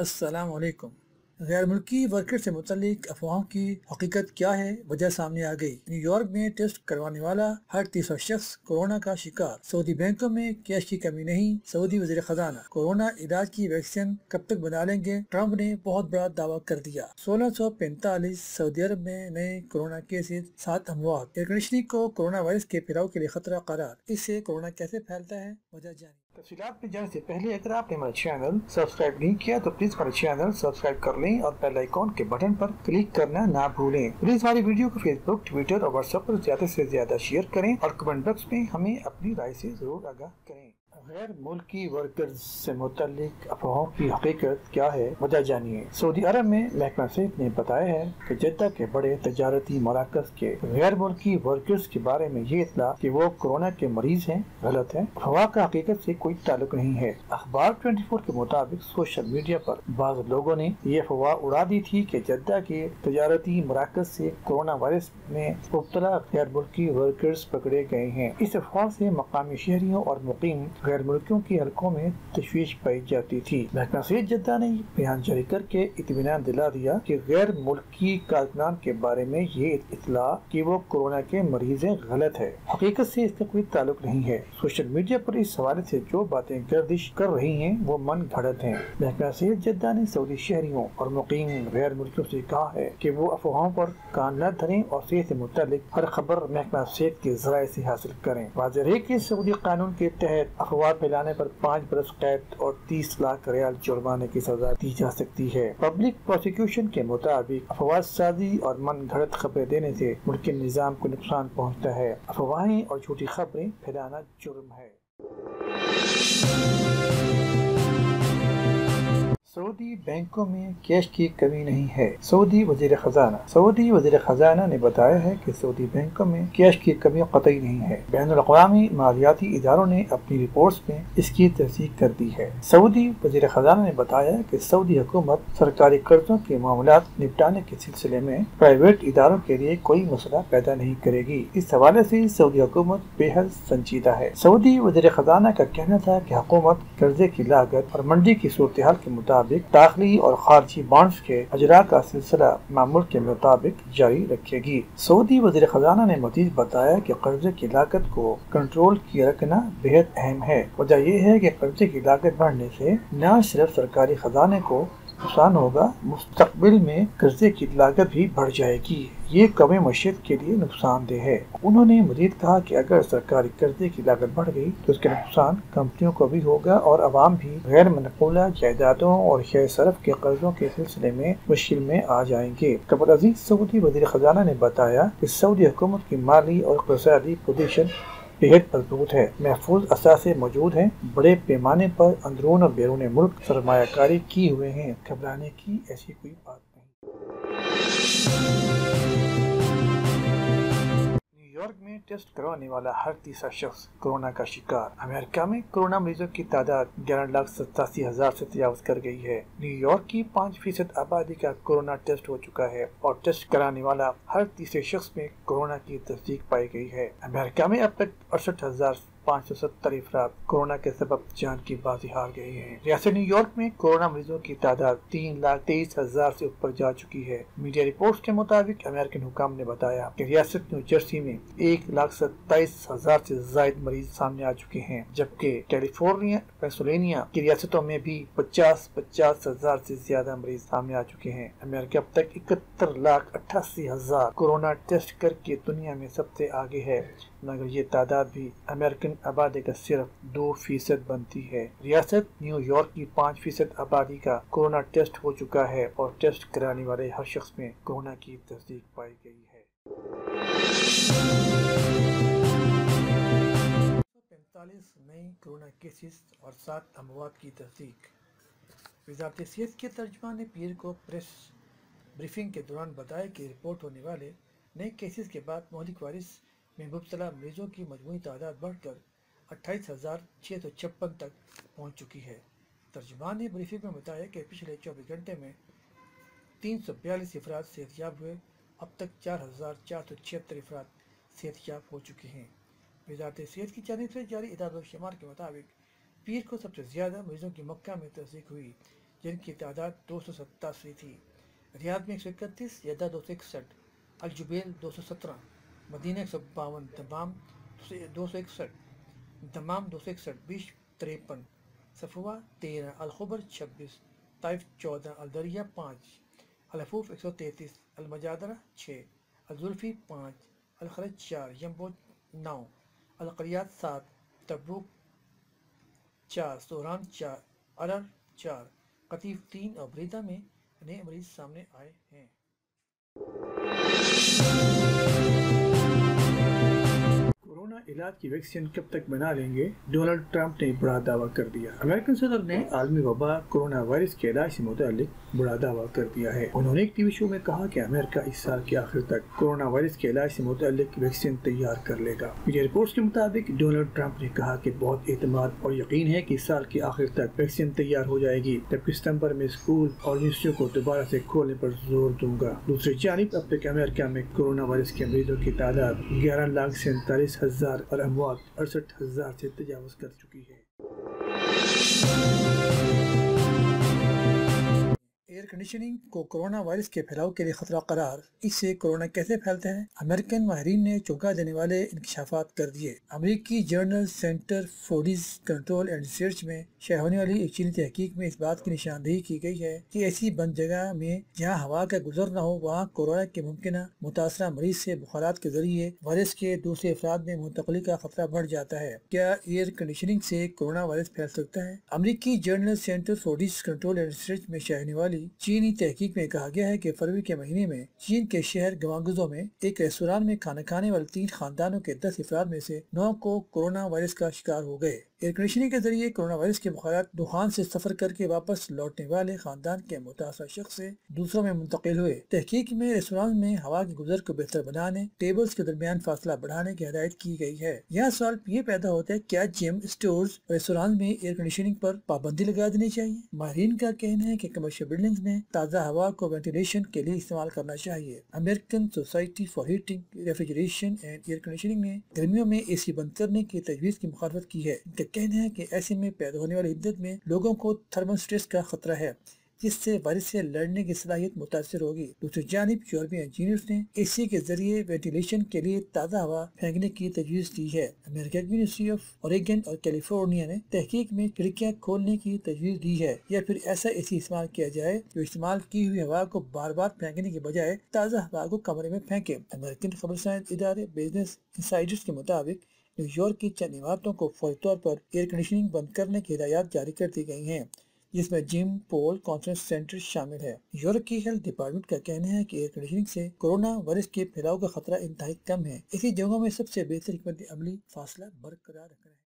असलकुम गैर मुल्की वर्कर से मुतलिक अफवाहों की हकीकत क्या है? वजह सामने आ गई। न्यूयॉर्क में टेस्ट करवाने वाला हर तीसरा शख्स कोरोना का शिकार। सऊदी बैंकों में कैश की कमी नहीं, सऊदी वज़ीर खजाना। कोरोना इलाज की वैक्सीन कब तक बना लेंगे? ट्रंप ने बहुत बड़ा दावा कर दिया। सोलह सौ पैंतालीस सऊदी अरब में नए कोरोना केसेस, सात अमवात। एयर कंडीशनिंग को कोरोना वायरस के फैलाव के लिए खतरा करार। इससे कोरोना कैसे फैलता है? वजह जानी तफसीत में जाने से पहले अगर आपने हमारा चैनल सब्सक्राइब नहीं किया तो प्लीज़ हमारे चैनल सब्सक्राइब कर लें और बेल आइकॉन के बटन पर क्लिक करना ना भूलें। प्लीज़ हमारी वीडियो को फेसबुक ट्विटर और व्हाट्सएप पर ज़्यादा से ज़्यादा शेयर करें और कमेंट बॉक्स में हमें अपनी राय से ज़रूर आगाह करें। गैर मुल्की वर्कर्स से मुतलिक अफवाहों की हकीकत क्या है वजह जानिए। सऊदी अरब में महकमा सेहत ने बताया है कि जद्दा के बड़े तजारती मराकज के गैर मुल्की वर्कर्स के बारे में ये इतला कि वो कोरोना के मरीज़ हैं, गलत है। अफवाह का हकीकत से कोई ताल्लुक नहीं है। अखबार 24 के मुताबिक सोशल मीडिया पर बाज लोगों ने ये अफवाह उड़ा दी थी कि जद्दा के तजारती मराकज से कोरोना वायरस में मुबतला गैर मुल्की वर्कर्स पकड़े गए हैं। इस अफवाह से मकामी शहरियों और मुकीम गैर मुल्कों की हलकों में तशवीश पाई जाती थी। महकमा सैद जद्दा ने बयान जारी करके इतमान दिला दिया कि गैर मुल्की कारकुनान के बारे में ये इतला कि वो कोरोना के मरीज़ गलत है। हकीकत से इसका कोई ताल्लुक नहीं है। सोशल मीडिया पर इस हवाले से जो बातें गर्दिश कर रही हैं, वो मन घड़त हैं। महकमा सैद जद्दा ने सऊदी शहरियों और मुकीम गैर मुल्कियों से कहा है कि वो अफवाहों पर कान न धरें और सेहत से मुतलिक हर खबर महकमा सेहत के जराये से हासिल करें। वाजह है की सऊदी कानून के तहत अफवाह फैलाने पर पाँच बरस कैद और तीस लाख रियाल जुर्माने की सजा दी जा सकती है। पब्लिक प्रोसिक्यूशन के मुताबिक अफवाह साजी और मन घड़त खबरें देने से मुल्क निज़ाम को नुकसान पहुँचता है। अफवाहें और झूठी खबरें फैलाना जुर्म है। सऊदी बैंकों में कैश की कमी नहीं है। सऊदी वज़ीर खजाना। सऊदी वज़ीर खजाना ने बताया है कि सऊदी बैंकों में कैश की कमी कतई नहीं है। बैन अवी मालियाती इदारों ने अपनी रिपोर्ट्स में इसकी तस्दीक कर दी है। सऊदी वज़ीर खजाना ने बताया कि सऊदी हुकूमत सरकारी कर्जों के मामला निपटाने के सिलसिले में प्राइवेट इदारों के लिए कोई मसला पैदा नहीं करेगी। इस हवाले ऐसी सऊदी हुकूमत बेहद संजीदा है। सऊदी वज़ीर खजाना का कहना था की हुकूमत कर्जे की लागत और मंडी की सूरत हाल के मुताबिक मुताबिक दाखिली और खारजी बॉन्ड्स के अजरा का सिलसिला मामूल के मुताबिक जारी रखेगी। सऊदी वजी खजाना ने मजीद बताया की कर्जे की लागत को कंट्रोल किए रखना बेहद अहम है। वजह यह है की कर्जे की लागत बढ़ने ऐसी न सिर्फ़ सरकारी खजाने को नुकसान होगा मुस्तबिल में कर्जे की लागत भी बढ़ जाएगी। ये कम मशीत के लिए नुकसानदेह है। उन्होंने मजीद कहा कि अगर सरकारी कर्जे की लागत बढ़ गई तो उसके नुकसान कंपनियों को भी होगा और आवाम भी गैर मनकूला जायदादों और शेयर सरफ के कर्जों के सिलसिले में मुश्किल में आ जाएँगे। कबल अज़ीज़, सऊदी वजी खजाना ने बताया की सऊदी हुकूमत की माली और इकतदी पोजिशन बेहद मज़बूत है। महफूज असासे मौजूद हैं। बड़े पैमाने पर अंदरून और बैरून मुल्क सरमाकारी की हुए हैं। घबराने की ऐसी कोई बात नहीं। न्यूयॉर्क में टेस्ट करवाने वाला हर तीसरा शख्स कोरोना का शिकार। अमेरिका में कोरोना मरीजों की तादाद ग्यारह लाख सतासी हज़ार ऐसी तजावज कर गई है। न्यूयॉर्क की पाँच फ़ीसद आबादी का कोरोना टेस्ट हो चुका है और टेस्ट कराने वाला हर तीसरे शख्स में कोरोना की तस्दीक पाई गई है। अमेरिका में अब तक अड़सठ हज़ार पाँच सौ सत्तर अफराद कोरोना के सबब जान की बाजी हार गए हैं। रियासत न्यूयॉर्क में कोरोना मरीजों की तादाद तीन लाख तेईस हज़ार से ऊपर जा चुकी है। मीडिया रिपोर्ट के मुताबिक अमेरिकन हुकाम ने बताया कि रियासत न्यू जर्सी में एक लाख सत्ताईस हज़ार से जायद मरीज़ सामने आ चुके हैं, जबकि कैलिफ़ोर्निया, पेंसिल्वेनिया की रियासतों में भी पचास पचास हज़ार से ज़्यादा मरीज़ सामने आ चुके हैं। अमेरिका अब तक इकहत्तर लाख अट्ठासी हज़ार कोरोना टेस्ट करके दुनिया में सबसे आगे है। मगर ये तादाद भी अमेरिकन आबादी का सिर्फ़ दो फ़ीसद बनती है। रियासत न्यूयॉर्क की पाँच फ़ीसद आबादी का कोरोना टेस्ट हो चुका है और टेस्ट कराने वाले हर शख्स में कोरोना की तस्दीक पाई गई है। पैंतालीस नए कोरोना केसेस और सात अमवात की तस्दीक। वजारत सेहत के तर्जमान ने पीर को प्रेस ब्रीफिंग के दौरान बताया कि रिपोर्ट होने वाले नए केसेस के बाद मौलिक वारिस में मुबतला मरीजों की मजमू तादाद बढ़कर अट्ठाईस हज़ार छः सौ छप्पन तक पहुँच चुकी है। तर्जुमान ने ब्रीफिंग में बताया कि पिछले चौबीस घंटे में तीन सौ बयालीस अफराद सेहतियाब हुए। अब तक चार हज़ार चार सौ छिहत्तर अफराद सेहतियाब हो चुके हैं। वजारत सेहत की जानब से जारी इदार शुमार के मुताबिक पीर को सबसे ज़्यादा मरीजों की मक्का में तस्दीक हुई, जिनकी तादाद दो सौ सतासी थी। रियाद में एक सौ इकतीस यदा दो सौ इकसठ अलजुबेल दो सौ सत्रह। मदीना एक सौ बावन तमाम दो सौ इकसठ तमाम दो सौ इकसठ, बीस तिरपन, सफवा तेरह, अलखबर छब्बीस, ताइफ चौदह, अलदरिया पाँच अलफूफ एक सौ तैंतीस, अलमजादरा छः, अलजुल्फ़ी पाँच, अलखरज चार यम्बो नौ, अलकरियात सात तबुक चार, सोहरान चार, अरर चार, कतीफ तीन और बरीदा में नए मरीज़ सामने आए हैं। इलाज की वैक्सीन कब तक बना लेंगे? डोनाल्ड ट्रंप ने बड़ा दावा कर दिया। अमेरिकन सदर ने आलमी वबा कोरोना वायरस के इलाज से मुतालिक बड़ा दावा कर दिया है। उन्होंने एक टीवी शो में कहा कि अमेरिका इस साल के आखिर तक कोरोना वायरस के इलाज से मुतालिक वैक्सीन तैयार कर लेगा। मीडिया रिपोर्ट्स के मुताबिक डोनाल्ड ट्रंप ने कहा कि बहुत एतमाद और यकीन है कि इस साल के आखिर तक वैक्सीन तैयार हो जाएगी, जबकि सितंबर में स्कूल और यूनिवर्सिटियों को दोबारा ऐसी खोलने आरोप ज़ोर दूँगा। दूसरी जानब, अब तक अमेरिका में कोरोना वायरस के मरीजों की तादाद ग्यारह लाख सैंतालीस हज़ार और अमवात अड़सठ हज़ार ऐसी तजावज कर चुकी है। कंडीशनिंग को कोरोना वायरस के फैलाव के लिए खतरा करार। इससे कोरोना कैसे फैलता है? अमेरिकन माहरीन ने चौंका देने वाले इंकशाफात कर दिए। अमेरिकी journal Center for Disease Control and Research में शाये होने वाली एक चीनी तहकीक में इस बात की निशानदेही की गई है कि ऐसी बंद जगह में जहाँ हवा का गुजर न हो, वहाँ कोरोना के मुमकिन मुतासर मरीज़ से बुखारात के ज़रिए वायरस के दूसरे अफराद में मुंतकली का खतरा बढ़ जाता है। क्या एयर कंडीशनिंग से कोरोना वायरस फैल सकता है? अमरीकी journal Center for Disease Control and Research में शाये होने वाली चीनी तहकीक में कहा गया है कि फरवरी के महीने में चीन के शहर गवांगजो में एक रेस्तोरान में खाना खाने वाले तीन खानदानों के दस अफराद में से नौ को कोरोना वायरस का शिकार हो गए। एयर कंडीशनिंग के ज़रिए कोरोना वायरस के बुखार दुखान से सफ़र करके वापस लौटने वाले खानदान के मुतासर शख्स से दूसरों में मुंतकिल हुए। तहकीक में रेस्तोरान में हवा के गुजर को बेहतर बनाने, टेबल्स के दरमियान फासला बढ़ाने की हदायत की गई है। यह सवाल ये पैदा होता है, क्या जिम स्टोर रेस्तोरान में एयर कंडीशनिंग पर पाबंदी लगा देनी चाहिए? माहरीन का कहना है की कमर्शियल बिल्डिंग में ताज़ा हवा को वेंटिलेशन के लिए इस्तेमाल करना चाहिए। American Society for Heating Refrigeration and Air Conditioning ने गर्मियों में ए सी बंद करने की तजवीज की मुखालफत की है। कहना है कि ऐसे में पैदा होने वाली हिद्दत में लोगों को थर्मल स्ट्रेस का खतरा है, जिससे वायरस से लड़ने की सलाहियत मुतासर होगी। दूसरी जानब यूरोपी इंजीनियर्स ने एसी के ज़रिए वेंटिलेशन के लिए ताज़ा हवा फेंकने की तजवीज़ दी है। अमेरिका यूनिवर्सिटी ऑफ़ ओरेगन और कैलिफ़ोर्निया ने तहकीक में खिड़कियाँ खोलने की तजवीज़ दी है, या फिर ऐसा एसी इस्तेमाल किया जाए जो इस्तेमाल की हुई हवा को बार बार फेंकने के बजाय ताज़ा हवा को कमरे में फेंके। अमेरिकन खबर साइंस इदारे बिज़नेस इंसाइडर्स के मुताबिक न्यूयॉर्क की चंद इमारतों को फौरी तौर पर एयर कंडीशनिंग बंद करने की हिदायत जारी कर दी गई हैं, जिसमें जिम पोल कॉन्फ्रेंस सेंटर शामिल है। यूरोप की हेल्थ डिपार्टमेंट का कहना है कि एयर कंडीशनिंग से कोरोना वायरस के फैलाव का खतरा इंतहाई कम है। इसी जगहों में सबसे बेहतर हमत अमली फासला बरकरार रखना है।